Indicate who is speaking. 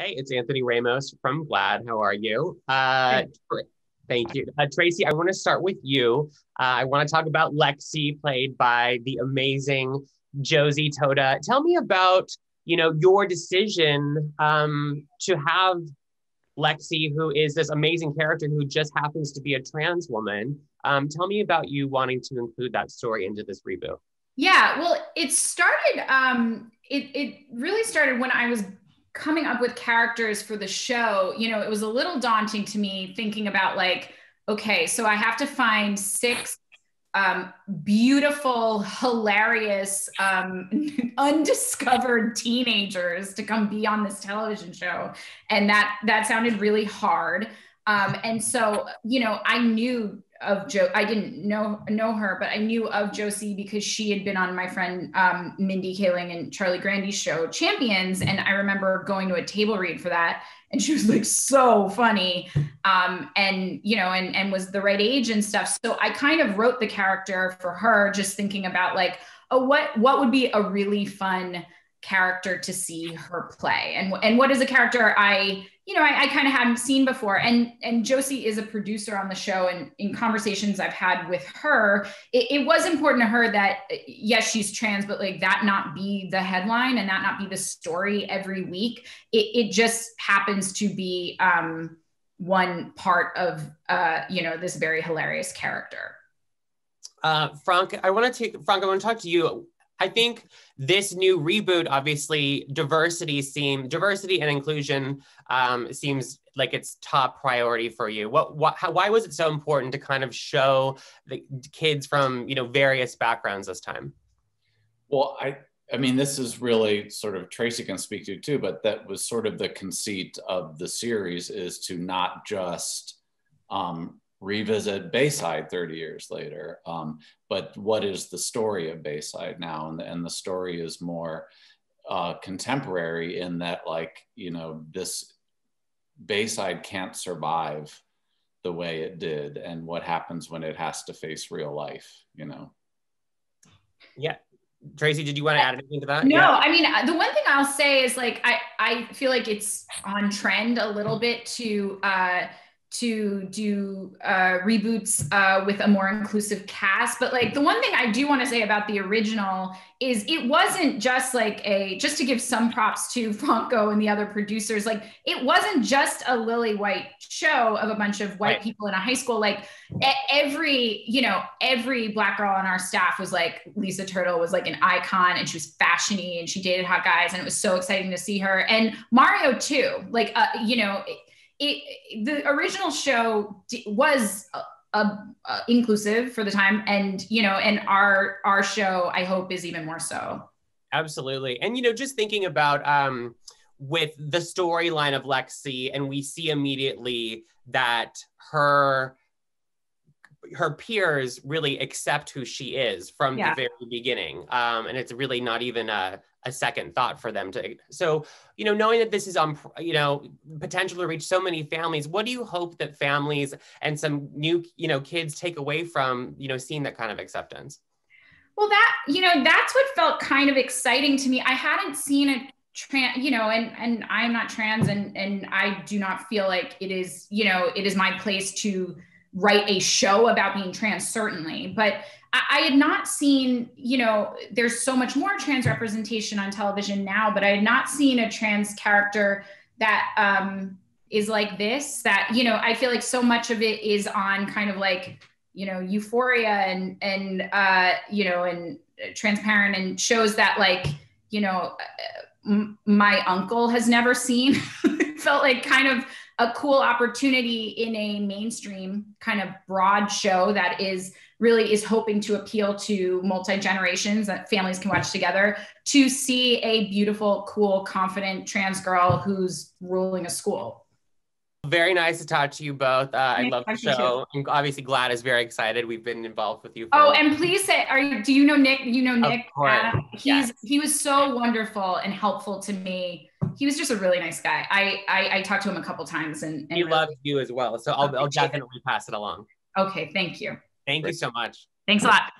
Speaker 1: Hey, it's Anthony Ramos from GLAAD. How are you? Uh, thank you. Uh, Tracey, I want to start with you. Uh, I want to talk about Lexi, played by the amazing Josie Totah. Tell me about, you know, your decision um, to have Lexi, who is this amazing character who just happens to be a trans woman. Um, tell me about you wanting to include that story into this reboot.
Speaker 2: Yeah, well, it started. Um, it it really started when I was coming up with characters for the show, you know, it was a little daunting to me thinking about like, okay, so I have to find six um, beautiful, hilarious, um, undiscovered teenagers to come be on this television show, and that that sounded really hard. Um, and so, you know, I knew of Joe. I didn't know know her, but I knew of Josie because she had been on my friend um, Mindy Kaling and Charlie Grandy's show Champions, and I remember going to a table read for that, and she was like so funny, um, and you know, and and was the right age and stuff. So I kind of wrote the character for her, just thinking about like, oh, what what would be a really fun character to see her play and and what is a character i you know i, I kind of hadn't seen before and and josie is a producer on the show and in conversations i've had with her it, it was important to her that yes she's trans but like that not be the headline and that not be the story every week it, it just happens to be um one part of uh you know this very hilarious character
Speaker 1: uh, Frank, I want to take Frank. I want to talk to you. I think this new reboot, obviously, diversity seem diversity and inclusion um, seems like it's top priority for you. What, what, how, why was it so important to kind of show the kids from you know various backgrounds this time?
Speaker 3: Well, I, I mean, this is really sort of Tracey can speak to too, but that was sort of the conceit of the series is to not just um, revisit Bayside 30 years later. Um, but what is the story of Bayside now? And, and the story is more uh, contemporary in that, like, you know, this Bayside can't survive the way it did and what happens when it has to face real life, you know?
Speaker 1: Yeah. Tracey, did you want to add anything to that?
Speaker 2: No, yeah. I mean, uh, the one thing I'll say is like, I, I feel like it's on trend a little bit to, uh, to do uh, reboots uh, with a more inclusive cast. But like the one thing I do want to say about the original is it wasn't just like a just to give some props to Franco and the other producers. Like it wasn't just a lily white show of a bunch of white right. people in a high school. Like every you know every black girl on our staff was like Lisa Turtle was like an icon and she was fashiony and she dated hot guys and it was so exciting to see her and Mario too. Like uh, you know. It, it, the original show was inclusive for the time and you know and our our show i hope is even more so.
Speaker 1: Absolutely. And you know just thinking about um with the storyline of lexi and we see immediately that her her peers really accept who she is from yeah. the very beginning. Um and it's really not even a a second thought for them to so you know knowing that this is on um, you know potential to reach so many families what do you hope that families and some new you know kids take away from you know seeing that kind of acceptance?
Speaker 2: Well that you know that's what felt kind of exciting to me. I hadn't seen a trans you know and and i'm not trans and and i do not feel like it is you know it is my place to write a show about being trans certainly but I, I had not seen, you know, there's so much more trans representation on television now, but I had not seen a trans character that um, is like this. That you know, I feel like so much of it is on kind of like you know euphoria and and uh, you know and transparent and shows that like you know m- my uncle has never seen. felt like kind of a cool opportunity in a mainstream kind of broad show that is really is hoping to appeal to multi generations that families can watch together to see a beautiful, cool, confident trans girl who's ruling a school.
Speaker 1: Very nice to talk to you both. Uh, I love the show. I'm obviously GLAAD is very excited. We've been involved with you.
Speaker 2: oh, and please say, are you? Do you know Nick? You know Nick? Uh, he's yes. he was so wonderful and helpful to me. He was just a really nice guy. I I, I talked to him a couple times, and, and
Speaker 1: he really, loves you as well. So I'll, I'll definitely pass it along.
Speaker 2: Okay, thank you.
Speaker 1: Thank you so much.
Speaker 2: Thanks a lot.